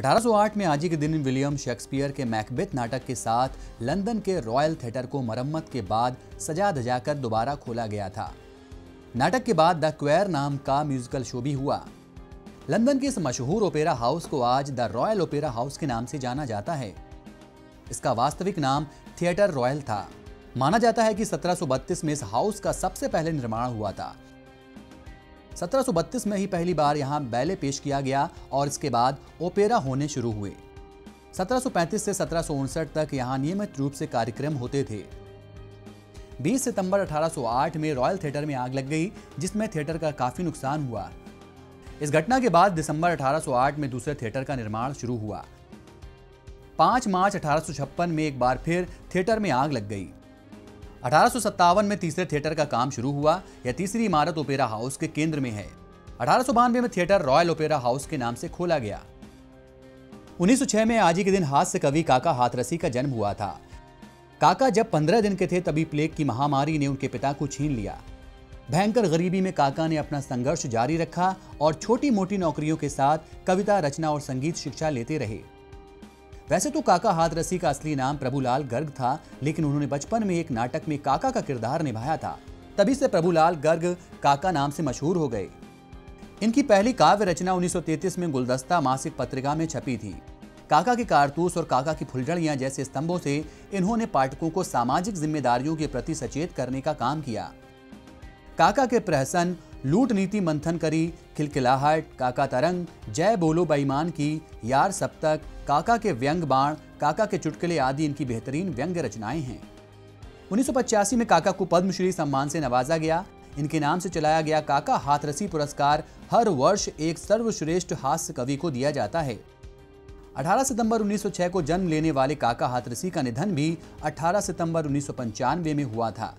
1808 में आज ही के दिन विलियम शेक्सपियर के मैकबेथ नाटक के साथ लंदन के रॉयल थिएटर को मरम्मत के बाद सजा धजाकर दोबारा खोला गया था। नाटक के बाद द क्वेयर नाम का म्यूजिकल शो भी हुआ। लंदन के इस मशहूर ओपेरा हाउस को आज द रॉयल ओपेरा हाउस के नाम से जाना जाता है। इसका वास्तविक नाम थिएटर रॉयल था। माना जाता है कि 1732 में इस हाउस का सबसे पहले निर्माण हुआ था। 1732 में ही पहली बार यहाँ बैले पेश किया गया और इसके बाद ओपेरा होने शुरू हुए। 1735 से सत्रह तक यहाँ नियमित रूप से कार्यक्रम होते थे। 20 सितंबर 1808 में रॉयल थिएटर में आग लग गई, जिसमें थिएटर का काफ़ी नुकसान हुआ। इस घटना के बाद दिसंबर 1808 में दूसरे थिएटर का निर्माण शुरू हुआ। 5 मार्च अठारह में एक बार फिर थिएटर में आग लग गई। अठारह में तीसरे थिएटर का काम शुरू हुआ, यह तीसरी इमारत ओपेरा हाउस के केंद्र में है। अठारह में थिएटर रॉयल ओपेरा हाउस के नाम से खोला गया। 1906 में आज ही के दिन हास्य कवि काका हाथरसी का जन्म हुआ था। काका जब पंद्रह दिन के थे, तभी प्लेग की महामारी ने उनके पिता को छीन लिया। भयंकर गरीबी में काका ने अपना संघर्ष जारी रखा और छोटी मोटी नौकरियों के साथ कविता, रचना और संगीत शिक्षा लेते रहे। वैसे तो काका हाथरसी का असली नाम प्रभुलाल गर्ग था, लेकिन उन्होंने बचपन में एक नाटक में काका का किरदार निभाया था। तभी से प्रभुलाल गर्ग काका नाम से मशहूर हो गए। इनकी पहली काव्य रचना 1933 में गुलदस्ता मासिक पत्रिका में छपी थी। काका के कारतूस और काका की फुलझड़ियाँ जैसे स्तंभों से इन्होंने पाठकों को सामाजिक जिम्मेदारियों के प्रति सचेत करने का काम किया। काका के प्रहसन लूट नीति मंथन करी, खिलखिलाहट, काका तरंग, जय बोलो बेईमान की, यार सप्तक काका के व्यंग बाण, काका के चुटकुले आदि इनकी बेहतरीन व्यंग रचनाएँ हैं। उन्नीस में काका को पद्मश्री सम्मान से नवाजा गया। इनके नाम से चलाया गया काका हाथरसी पुरस्कार हर वर्ष एक सर्वश्रेष्ठ हास्य कवि को दिया जाता है। 18 सितंबर 1906 को जन्म लेने वाले काका हाथरसी का निधन भी 18 सितंबर उन्नीस सौ पंचानवे में हुआ था।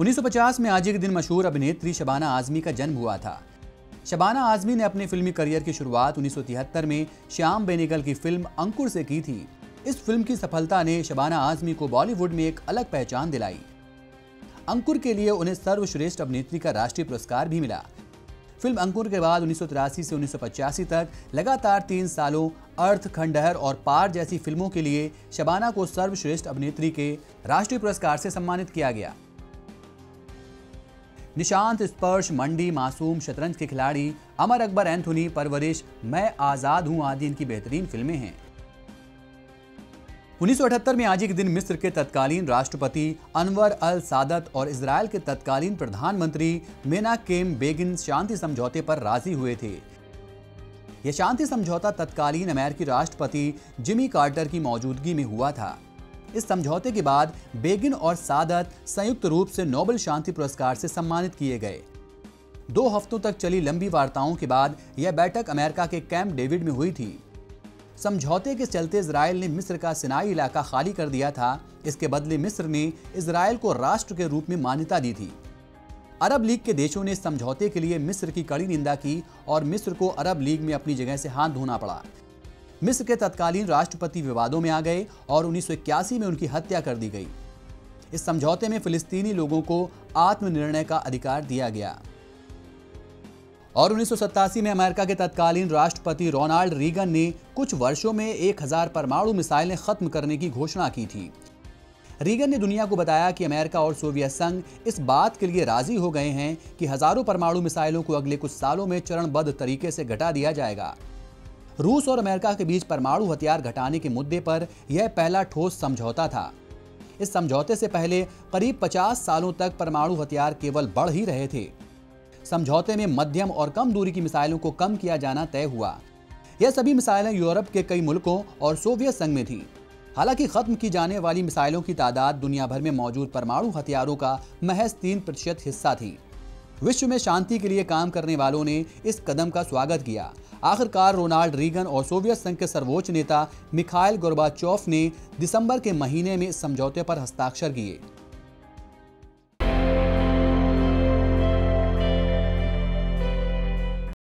1950 में आज के दिन मशहूर अभिनेत्री शबाना आजमी का जन्म हुआ था। शबाना आजमी ने अपने फिल्मी करियर की शुरुआत 1973 में श्याम बेनेगल की फ़िल्म अंकुर से की थी। इस फ़िल्म की सफलता ने शबाना आजमी को बॉलीवुड में एक अलग पहचान दिलाई। अंकुर के लिए उन्हें सर्वश्रेष्ठ अभिनेत्री का राष्ट्रीय पुरस्कार भी मिला। फ़िल्म अंकुर के बाद उन्नीस सौ तिरासी से उन्नीस सौ पचासी तक लगातार तीन सालों अर्थ, खंडहर और पार जैसी फ़िल्मों के लिए शबाना को सर्वश्रेष्ठ अभिनेत्री के राष्ट्रीय पुरस्कार से सम्मानित किया गया। निशांत स्पर्श, मंडी, मासूम, शतरंज के खिलाड़ी अमर अकबर, एंथोनी, परवरिश, मैं आज़ाद हूँ आदि इनकी बेहतरीन फ़िल्में हैं। 1978 में आज ही के दिन मिस्र के तत्कालीन राष्ट्रपति अनवर अल सादत और इसराइल के तत्कालीन प्रधानमंत्री मेना केम बेगिन शांति समझौते पर राज़ी हुए थे। यह शांति समझौता तत्कालीन अमेरिकी राष्ट्रपति जिमी कार्टर की मौजूदगी में हुआ था। इस समझौते के बाद बेगिन और सादत संयुक्त रूप से नोबेल शांति पुरस्कार से सम्मानित किए गए। दो हफ्तों तक चली लंबी वार्ताओं के बाद यह बैठक अमेरिका के कैंप डेविड में हुई थी। समझौते के चलते इसराइल ने मिस्र का सिनाई इलाका खाली कर दिया था। इसके बदले मिस्र ने इसराइल को राष्ट्र के रूप में मान्यता दी थी। अरब लीग के देशों ने समझौते के लिए मिस्र की कड़ी निंदा की और मिस्र को अरब लीग में अपनी जगह से हाथ धोना पड़ा। मिस्र के तत्कालीन राष्ट्रपति विवादों में आ गए और उन्नीस सौ इक्यासी में उनकी हत्या कर दी गई। इस समझौते में फिलिस्तीनी लोगों को आत्मनिर्णय का अधिकार दिया गया। और उन्नीस में अमेरिका के तत्कालीन राष्ट्रपति रोनाल्ड रीगन ने कुछ वर्षों में 1000 परमाणु मिसाइलें खत्म करने की घोषणा की थी। रीगन ने दुनिया को बताया कि अमेरिका और सोवियत संघ इस बात के लिए राज़ी हो गए हैं कि हज़ारों परमाणु मिसाइलों को अगले कुछ सालों में चरणबद्ध तरीके से घटा दिया जाएगा। रूस और अमेरिका के बीच परमाणु हथियार घटाने के मुद्दे पर यह पहला ठोस समझौता था। इस समझौते से पहले करीब 50 सालों तक परमाणु हथियार केवल बढ़ ही रहे थे। समझौते में मध्यम और कम दूरी की मिसाइलों को कम किया जाना तय हुआ। यह सभी मिसाइलें यूरोप के कई मुल्कों और सोवियत संघ में थी। हालाँकि खत्म की जाने वाली मिसाइलों की तादाद दुनिया भर में मौजूद परमाणु हथियारों का महज तीन प्रतिशत हिस्सा थी। विश्व में शांति के लिए काम करने वालों ने इस कदम का स्वागत किया। आखिरकार रोनाल्ड रीगन और सोवियत संघ के सर्वोच्च नेता मिखाइल गोरबाचौफ ने दिसंबर के महीने में इस समझौते पर हस्ताक्षर किए।